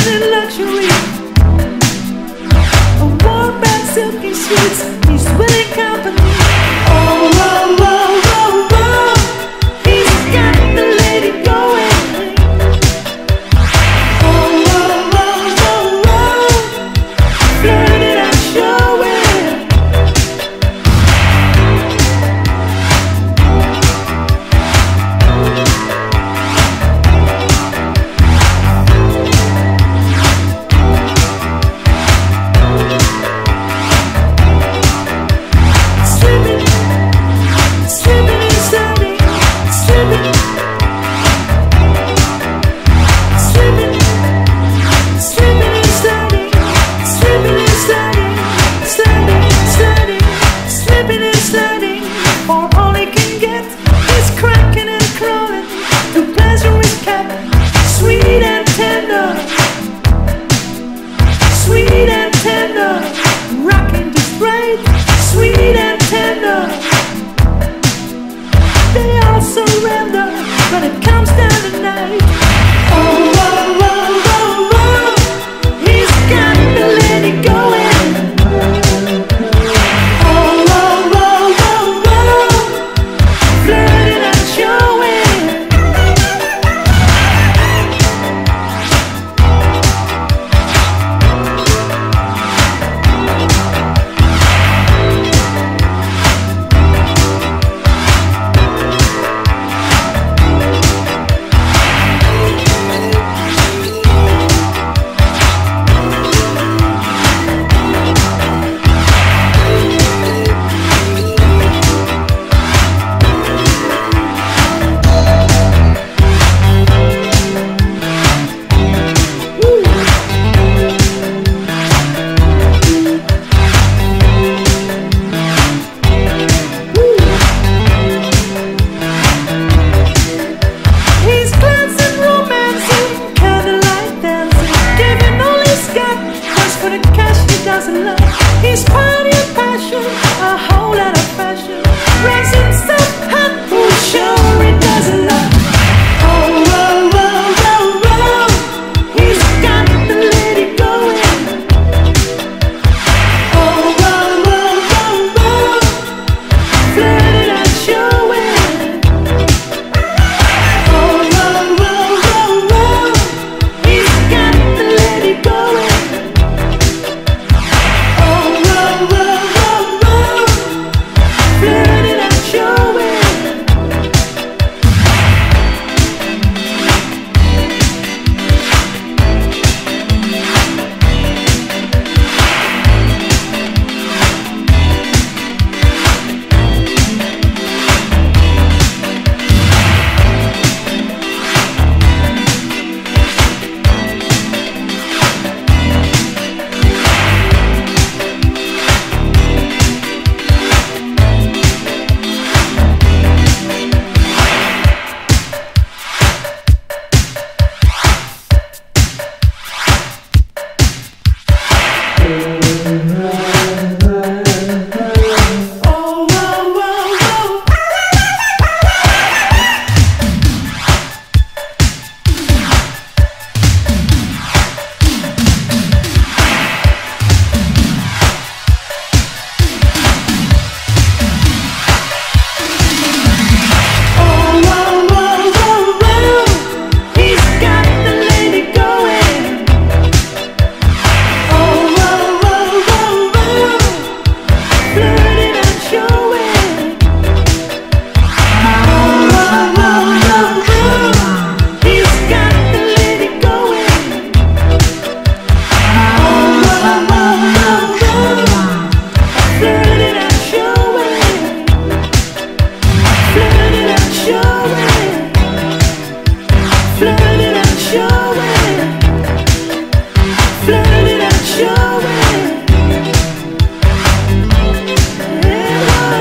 doesn't love. He's party and passion, a whole lot of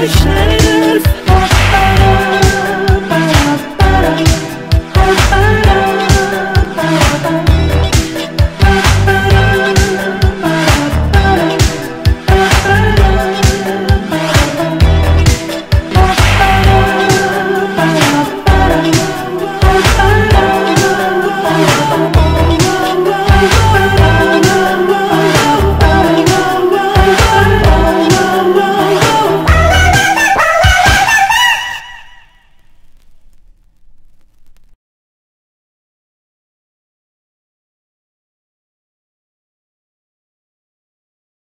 Krishna.